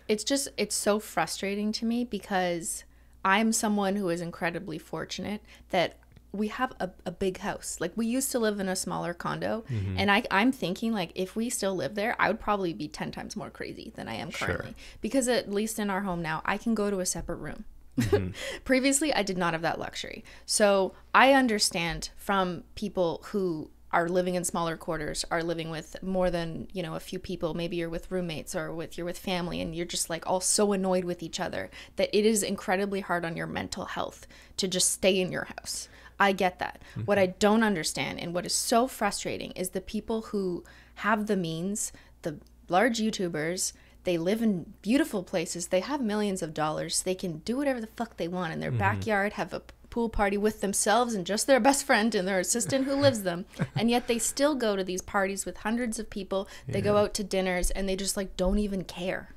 it's just it's so frustrating to me because i'm someone who is incredibly fortunate that we have a, a big house like we used to live in a smaller condo Mm-hmm. and I, i'm thinking like if we still live there i would probably be 10 times more crazy than i am Sure. currently because at least in our home now i can go to a separate room Mm-hmm. previously i did not have that luxury so i understand from people who are living in smaller quarters are living with more than you know a few people maybe you're with roommates or with you're with family and you're just like all so annoyed with each other that it is incredibly hard on your mental health to just stay in your house i get that what i don't understand and what is so frustrating is the people who have the means the large youtubers they live in beautiful places. They have millions of dollars. They can do whatever the fuck they want in their mm-hmm. backyard, have a pool party with themselves and just their best friend and their assistant who lives them. And yet they still go to these parties with hundreds of people. They go out to dinners and they just like don't even care.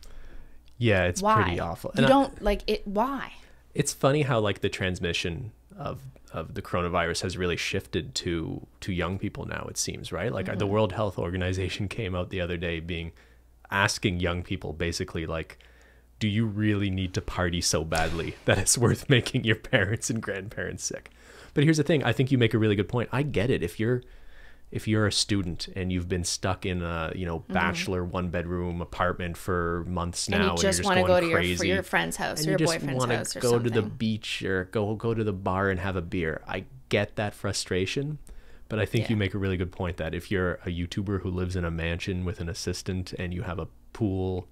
Yeah, it's Why? pretty awful. You I- don't like it. Why? it's funny how like the transmission of of the coronavirus has really shifted to to young people now it seems right? Like the mm-hmm. world health organization came out the other day being asking young people basically like do you really need to party so badly that it's worth making your parents and grandparents sick? But here's the thing i think you make a really good point. I get it. If you're if you're a student and you've been stuck in a you know bachelor one bedroom apartment for months now Mm-hmm. and you you're just just want to go to your, crazy for your friend's house and or you your just boyfriend's want house to or go something. to the beach or go go to the bar and have a beer. I get that frustration, but I think Yeah. you make a really good point that if you're a YouTuber who lives in a mansion with an assistant and you have a pool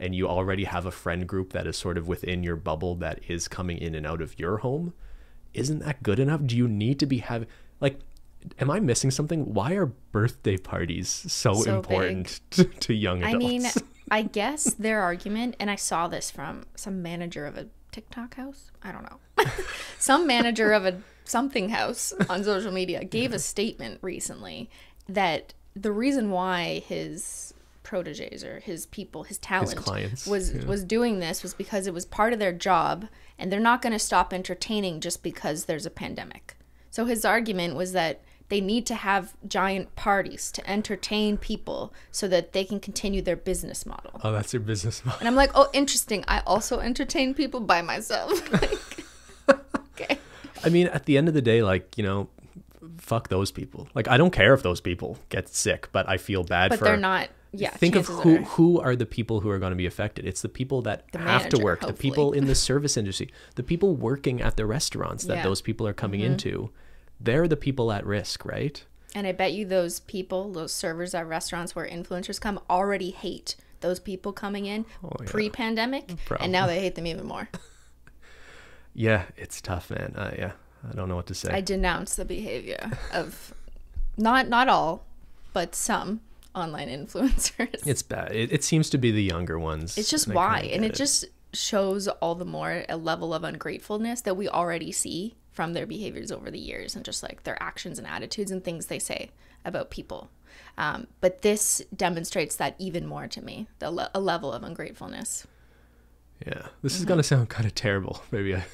and you already have a friend group that is sort of within your bubble that is coming in and out of your home, isn't that good enough? Do you need to be having like am I missing something? Why are birthday parties so, So important to, to young adults? I mean, I guess their argument, and I saw this from some manager of a TikTok house. I don't know. some manager of a something house on social media gave a statement recently that the reason why his proteges or his people, his talent clients, was yeah. was doing this was because it was part of their job, and they're not going to stop entertaining just because there's a pandemic. So his argument was that they need to have giant parties to entertain people so that they can continue their business model. Oh, that's your business model. And I'm like, oh, interesting. I also entertain people by myself. like, okay. I mean, at the end of the day, like, you know, fuck those people. Like, I don't care if those people get sick, but I feel bad But for. they're not. Yeah. Think of who are. who are the people who are going to be affected. It's the people that The have to manager, work, the people in the service industry, the people working at the restaurants that Yeah. Mm-hmm. those people are coming into. They're the people at risk, right? And I bet you those people, those servers at restaurants where influencers come, already hate those people coming in Oh, yeah. pre-pandemic, Probably. and now they hate them even more. Yeah, it's tough, man. Uh, yeah, I don't know what to say. I denounce the behavior of not not all, but some online influencers. it's bad. It, it seems to be the younger ones. It's just and why, and get it just shows all the more a level of ungratefulness that we already see from their behaviors over the years, and just like their actions and attitudes and things they say about people. Um, but this demonstrates that even more to me, the le- a level of ungratefulness. Yeah, this Mm-hmm. is gonna sound kind of terrible. Maybe I.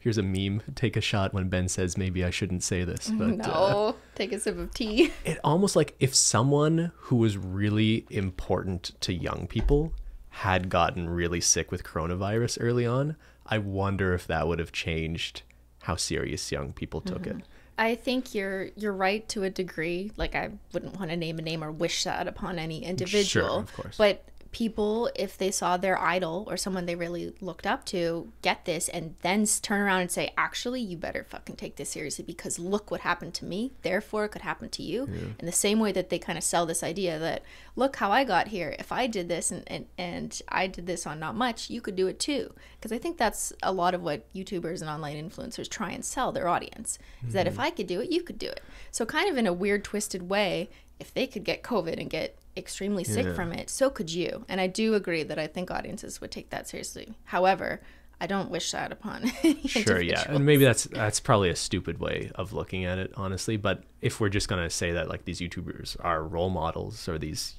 Here's a meme. Take a shot when Ben says maybe I shouldn't say this, but no, uh, take a sip of tea. it almost like if someone who was really important to young people had gotten really sick with coronavirus early on, I wonder if that would have changed how serious young people took Mm-hmm. it. I think you're you're right to a degree. Like I wouldn't want to name a name or wish that upon any individual. Sure, of course. But people, if they saw their idol or someone they really looked up to get this and then turn around and say, actually, you better fucking take this seriously because look what happened to me. Therefore, it could happen to you. In the same way that they kind of sell this idea that look how I got here. If I did this and, and, and I did this on not much, you could do it too. Because I think that's a lot of what YouTubers and online influencers try and sell their audience is that if mm-hmm. I could do it, you could do it. So, kind of in a weird, twisted way, if they could get COVID and get extremely sick Yeah. from it, so could you. And I do agree that I think audiences would take that seriously. However, I don't wish that upon Sure, yeah, and maybe that's that's probably a stupid way of looking at it, honestly. But if we're just gonna say that like these YouTubers are role models or these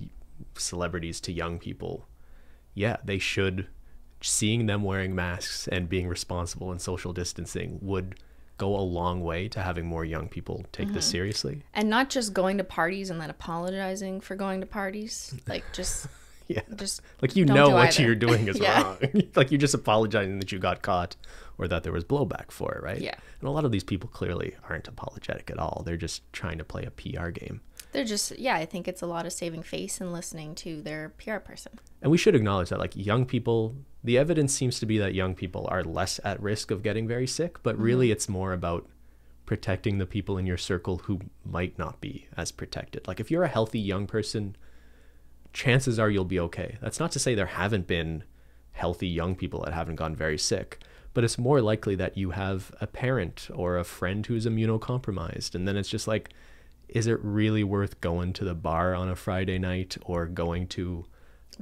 celebrities to young people, yeah, they should. Seeing them wearing masks and being responsible and social distancing would go a long way to having more young people take Mm-hmm. this seriously. And not just going to parties and then apologizing for going to parties. Like just Yeah, just like you know what either. you're doing is Yeah. wrong. like you're just apologizing that you got caught or that there was blowback for it, right? Yeah. And a lot of these people clearly aren't apologetic at all. They're just trying to play a PR game. they're just yeah, I think it's a lot of saving face and listening to their PR person. And we should acknowledge that like young people, the evidence seems to be that young people are less at risk of getting very sick, but mm-hmm. really it's more about protecting the people in your circle who might not be as protected. Like if you're a healthy young person, chances are you'll be okay. That's not to say there haven't been healthy young people that haven't gone very sick, but it's more likely that you have a parent or a friend who's immunocompromised. And then it's just like, is it really worth going to the bar on a Friday night or going to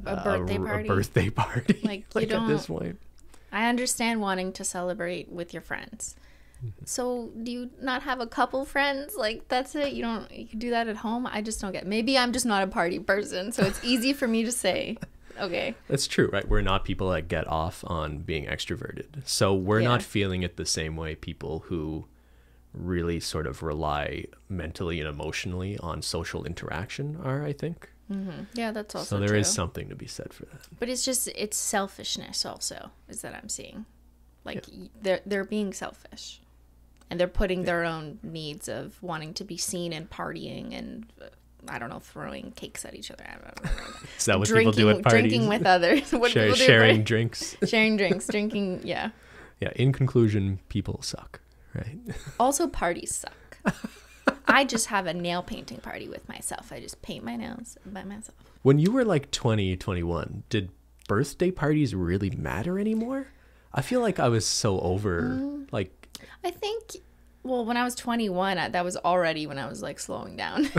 A birthday party? A birthday party. Like, you at this don't- point. I understand wanting to celebrate with your friends. Mm-hmm. So do you not have a couple friends? Like that's it. You don't you can do that at home. I just don't get. Maybe I'm just not a party person, so it's easy for me to say, okay, That's true, right? We're not people that get off on being extroverted. So we're not feeling it the same way people who really sort of rely mentally and emotionally on social interaction are, I think. Mm-hmm. yeah, that's also So there true. is something to be said for that. But it's just it's selfishness also is that I'm seeing, like y they're they're being selfish, and they're putting their own needs of wanting to be seen and partying and. I don't know, throwing cakes at each other. I don't know. Is that what drinking, people do at parties? drinking with others. what Share- people do, sharing drinks. sharing drinks, drinking. Yeah. Yeah, in conclusion, people suck, right? Also, parties suck. I just have a nail painting party with myself. I just paint my nails by myself. when you were like 20, 21, did birthday parties really matter anymore? I feel like I was so over Mm. like I think, well, when I was 21, I, that was already when I was like slowing down.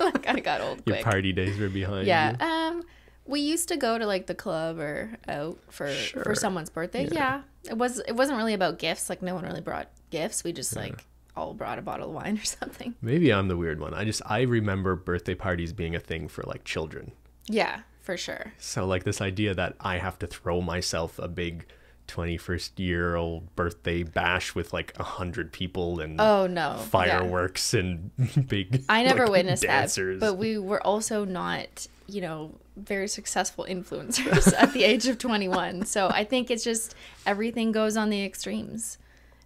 like I got old your quick. party days were behind Yeah. you. Um, we used to go to like the club or out for Sure. for someone's birthday. Yeah. It was it wasn't really about gifts. Like no one really brought gifts. We just like all brought a bottle of wine or something. Maybe I'm the weird one. I just I remember birthday parties being a thing for like children. Yeah, for sure. So like this idea that I have to throw myself a big 21st year old birthday bash with like a hundred people and Oh no. Yeah. fireworks and big. I never like, witnessed dancers. that, but we were also not, you know, very successful influencers at the age of 21. So I think it's just everything goes on the extremes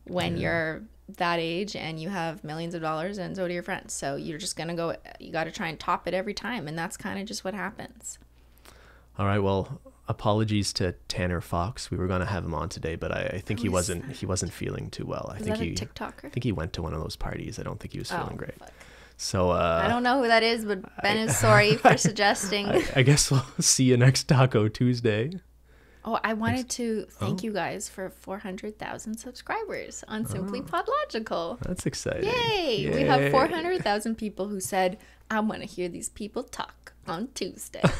when you're that age and you have millions of dollars and so do your friends. So you're just going to go, you got to try and top it every time. And that's kind of just what happens. All right. Well, apologies to Tanner Fox. We were gonna have him on today, but I, I think he wasn't. He wasn't feeling too well. I Is think he. TikToker? I think he went to one of those parties. I don't think he was feeling Oh, great. fuck. So uh, I don't know who that is, but Ben is sorry for suggesting. I, I guess we'll see you next Taco Tuesday. Oh, I wanted to thank Oh. you guys for 400,000 subscribers on Simply Podlogical. That's exciting. Yay! We Yay. have 400,000 people who said, I want to hear these people talk on Tuesday.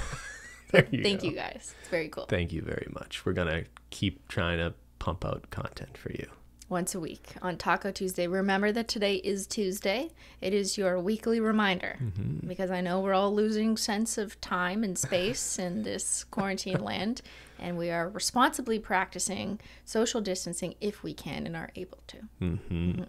There you Thank go. you guys. It's very cool. Thank you very much. We're gonna keep trying to pump out content for you. Once a week on Taco Tuesday. Remember that today is Tuesday. It is your weekly reminder Mm-hmm. because I know we're all losing sense of time and space in this quarantine land, and we are responsibly practicing social distancing if we can and are able to. Mm-hmm. Mm-hmm.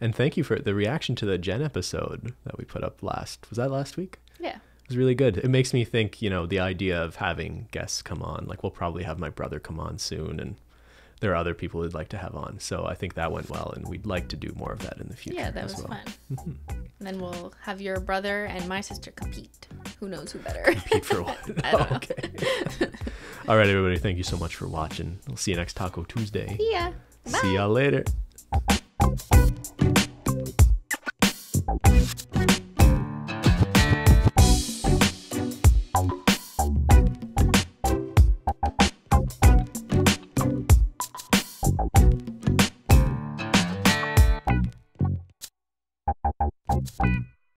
And thank you for the reaction to the Jen episode that we put up last. Was that last week? Yeah. It was really good. It makes me think, you know, the idea of having guests come on. Like we'll probably have my brother come on soon, and there are other people we'd like to have on. So I think that went well, and we'd like to do more of that in the future. Yeah, that as was well. fun. Mm-hmm. and then we'll have your brother and my sister compete. Who knows who better? Compete for what? I don't know. okay. All right, everybody. Thank you so much for watching. We'll see you next Taco Tuesday. yeah. Bye. See y'all later.